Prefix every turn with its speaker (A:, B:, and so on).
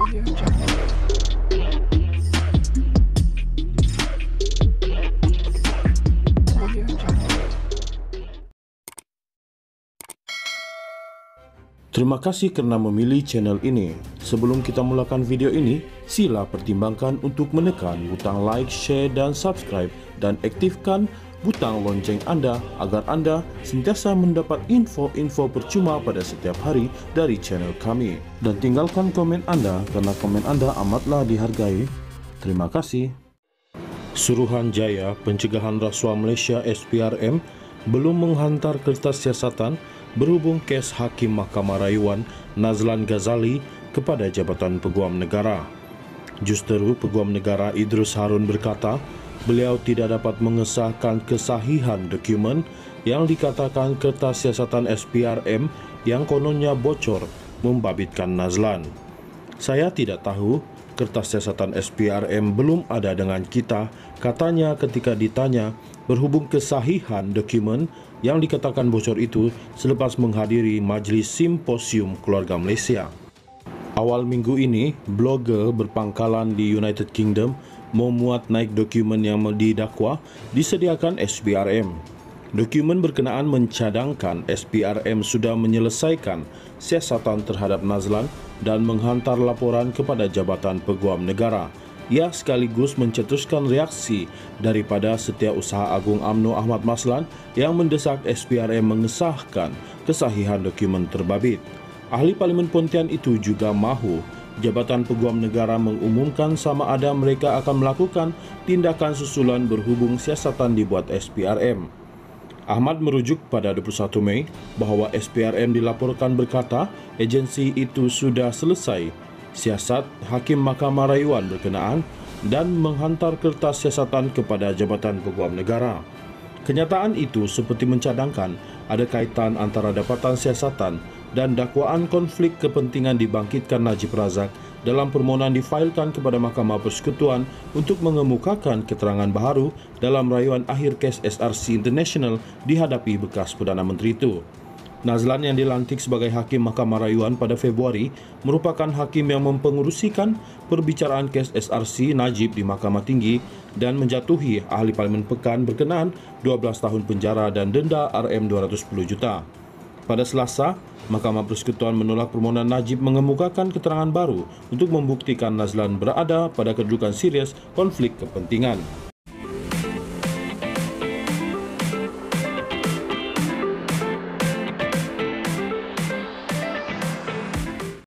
A: Terima kasih kerana memilih channel ini. Sebelum kita mulakan video ini, sila pertimbangkan untuk menekan butang like, share dan subscribe dan aktifkan butang lonceng anda agar anda sentiasa mendapat info-info percuma pada setiap hari dari channel kami. Dan tinggalkan komen anda kerana komen anda amatlah dihargai. Terima kasih. Suruhan Jaya Pencegahan Rasuah Malaysia SPRM belum menghantar kertas siasatan berhubung kes Hakim Mahkamah Rayuan Nazlan Ghazali kepada Jabatan Peguam Negara. Justeru Peguam Negara Idrus Harun berkata, beliau tidak dapat mengesahkan kesahihan dokumen yang dikatakan kertas siasatan SPRM yang kononnya bocor membabitkan Nazlan. Saya tidak tahu kertas siasatan SPRM belum ada dengan kita, katanya ketika ditanya berhubung kesahihan dokumen yang dikatakan bocor itu selepas menghadiri majlis simposium keluarga Malaysia. Awal minggu ini, blogger berpangkalan di United Kingdom memuat naik dokumen yang didakwa disediakan SPRM. Dokumen berkenaan mencadangkan SPRM sudah menyelesaikan siasatan terhadap Nazlan dan menghantar laporan kepada Jabatan Peguam Negara. Ia sekaligus mencetuskan reaksi daripada Setiausaha Agung AMNO Ahmad Maslan yang mendesak SPRM mengesahkan kesahihan dokumen terbabit. Ahli Parlimen Pontian itu juga mahu Jabatan Peguam Negara mengumumkan sama ada mereka akan melakukan tindakan susulan berhubung siasatan dibuat SPRM. Ahmad merujuk pada 21 Mei bahawa SPRM dilaporkan berkata agensi itu sudah selesai siasat Hakim Mahkamah Rayuan berkenaan dan menghantar kertas siasatan kepada Jabatan Peguam Negara. Kenyataan itu seperti mencadangkan ada kaitan antara dapatan siasatan dan dakwaan konflik kepentingan dibangkitkan Najib Razak dalam permohonan difailkan kepada Mahkamah Persekutuan untuk mengemukakan keterangan baharu dalam rayuan akhir kes SRC International dihadapi bekas Perdana Menteri itu. Nazlan yang dilantik sebagai Hakim Mahkamah Rayuan pada Februari merupakan hakim yang mempengurusikan perbicaraan kes SRC Najib di Mahkamah Tinggi dan menjatuhi ahli Parlimen Pekan berkenaan 12 tahun penjara dan denda RM210 juta. Pada Selasa, Mahkamah Persekutuan menolak permohonan Najib mengemukakan keterangan baru untuk membuktikan Nazlan berada pada kedudukan serius konflik kepentingan.